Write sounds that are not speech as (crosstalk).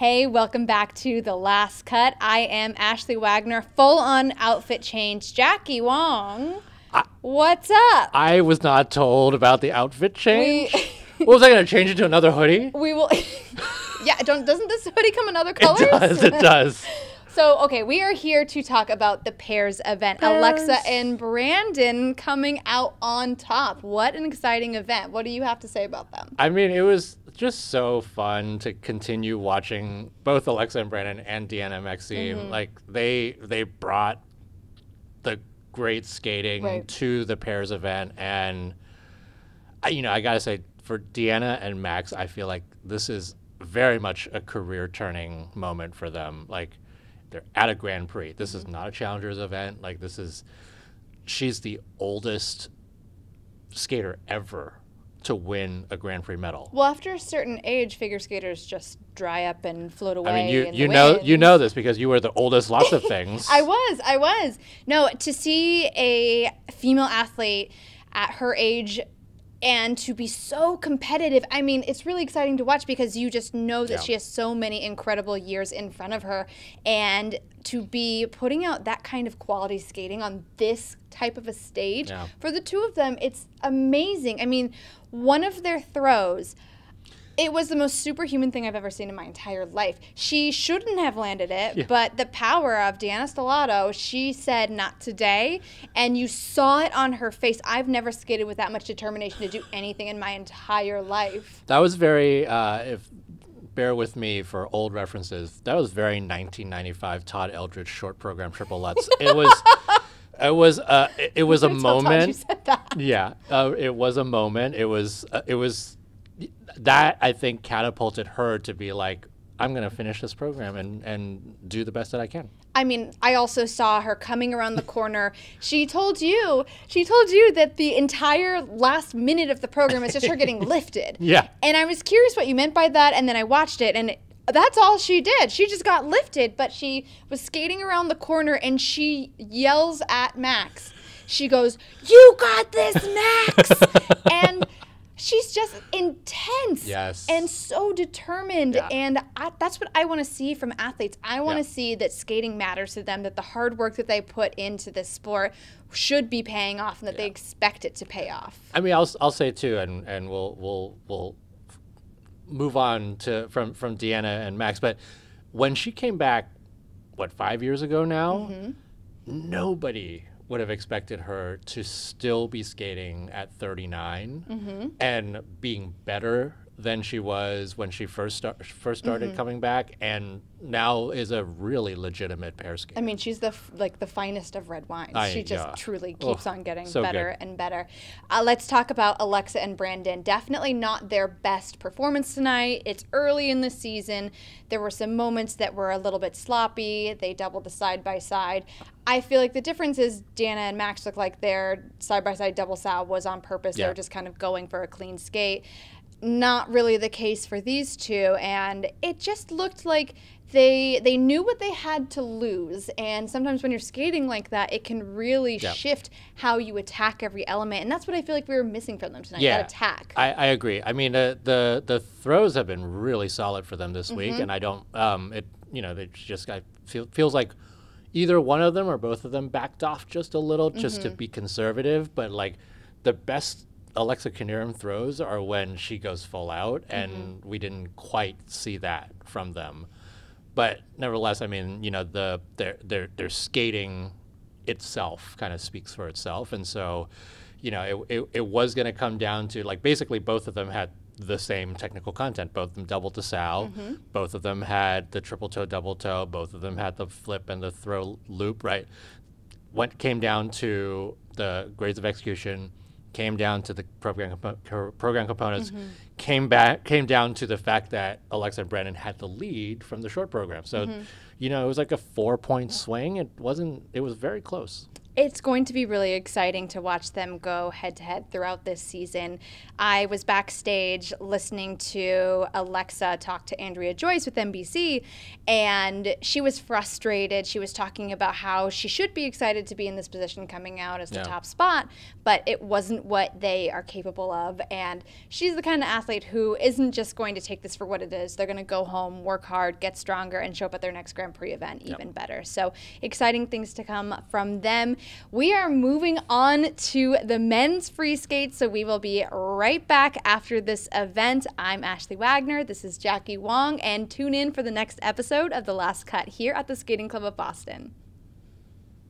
Hey, welcome back to The Last Cut. I am Ashley Wagner, full on outfit change. Jackie Wong, what's up? I was not told about the outfit change. We- (laughs) what was I going to change into another hoodie? We will. (laughs) yeah, don't, doesn't this hoodie come in other colors? It does. It (laughs) does. So, okay, we are here to talk about the Pairs event. Alexa and Brandon coming out on top. What an exciting event. What do you have to say about them? I mean, it was just so fun to continue watching both Alexa and Brandon and Deanna Maxime. Mm-hmm. Like they they brought the great skating Right. to the pairs event, and I, you know I gotta say for Deanna and Max, I feel like this is very much a career turning moment for them. Like they're at a Grand Prix. This Mm-hmm. is not a challengers event. Like this is she's the oldest skater ever to win a Grand Prix medal. Well, after a certain age, figure skaters just dry up and float away. I mean, you you know wind. you know this because you were the oldest (laughs) lots of things. I was, I was. No, to see a female athlete at her age and to be so competitive. I mean, it's really exciting to watch because you just know that Yeah. she has so many incredible years in front of her and to be putting out that kind of quality skating on this type of a stage Yeah. for the two of them, it's amazing. I mean, one of their throws it was the most superhuman thing I've ever seen in my entire life. She shouldn't have landed it, Yeah. but the power of Deanna Stellato, she said, not today. And you saw it on her face. I've never skated with that much determination to do anything in my entire life. that was very uh, if bear with me for old references. That was very 1995 Todd Eldredge short program triple lutz. (laughs) It was it was uh, it, it was a Tell Todd you moment. said that. Yeah, uh, it was a moment. It was uh, it was that I think catapulted her to be like I'm going to finish this program and and do the best that I can. I mean, I also saw her coming around the corner. She told you, she told you that the entire last minute of the program is just her getting (laughs) lifted. Yeah. And I was curious what you meant by that, and then I watched it, and it, that's all she did. She just got lifted, but she was skating around the corner, and she yells at Max. She goes, "You got this, Max!" (laughs) and she's just intense Yes. and so determined Yeah. and I, that's what i want to see from athletes i want to Yeah. see that skating matters to them that the hard work that they put into this sport should be paying off and that they expect it to pay off I mean, I'll I'll say too, and and we'll we'll we'll move on to from from Deanna and Max, but when she came back, what five years ago now, mm-hmm. nobody would have expected her to still be skating at 39 mm-hmm. and being better than she was when she first start, first started coming back, and now is a really legitimate pair skater. i mean she's the f- like the finest of red wines. I- she just yeah. truly keeps Oh, on getting so better good. and better. Uh, let's talk about alexa and brandon. Definitely not their best performance tonight. It's early in the season. There were some moments that were a little bit sloppy. They doubled the side by side i feel like the difference is dana and max look like their side by side double sow was on purpose. They Yeah. were just kind of going for a clean skate not really the case for these two and it just looked like they they knew what they had to lose and sometimes when you're skating like that it can really Yeah. shift how you attack every element and that's what i feel like we were missing from them tonight yeah, that attack I, I agree. I mean, uh, the the throws have been really solid for them this week, and I don't. Um, it you know, they just I feel feels like either one of them or both of them backed off just a little, just to be conservative. But like the best Alexa Knierim throws are when she goes full out, and mm-hmm. we didn't quite see that from them. But nevertheless, I mean, you know, the their their their skating itself kind of speaks for itself, and so, you know, it it, it was going to come down to like basically both of them had the same technical content. Both of them double to sow. Mm-hmm. Both of them had the triple toe, double toe. Both of them had the flip and the throw loop. Right. What came down to the grades of execution, came down to the program compo- program components, mm-hmm. came back came down to the fact that Alexa and Brandon had the lead from the short program. So, mm-hmm. you know, it was like a four point swing. It wasn't. It was very close. It's going to be really exciting to watch them go head to head throughout this season. I was backstage listening to Alexa talk to Andrea Joyce with NBC, and she was frustrated. She was talking about how she should be excited to be in this position coming out as the Yeah. top spot, but it wasn't what they are capable of. And she's the kind of athlete who isn't just going to take this for what it is. They're going to go home, work hard, get stronger, and show up at their next Grand Prix event even better. So exciting things to come from them. We are moving on to the men's free skate, so we will be right back after this event. I'm Ashley Wagner. This is Jackie Wong, and tune in for the next episode of The Last Cut here at the Skating Club of Boston.